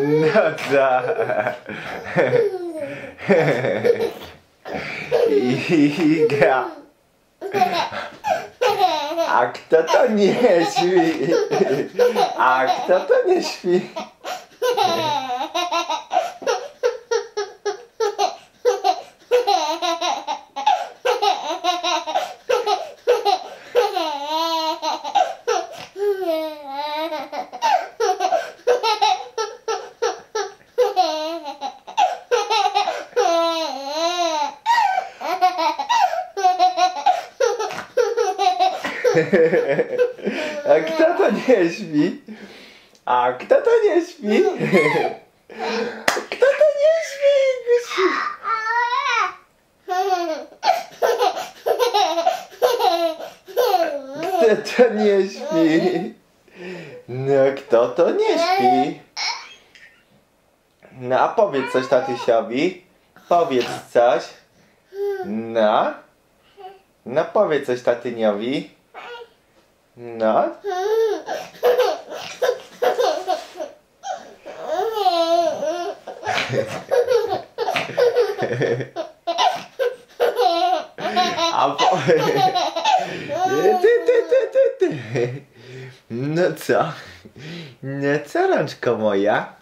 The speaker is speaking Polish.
No tak. Iga. A kto to nie śpi? A kto to nie śpi? A kto to nie śpi? A kto to nie śpi? Kto to nie śpi? Kto to nie śpi? No kto to nie śpi? No a powiedz coś tatysiowi. Powiedz coś. No. No powiedz coś tatyniowi. No. A po... Ty, ty, ty, ty, ty. No co? No co, rączko moja?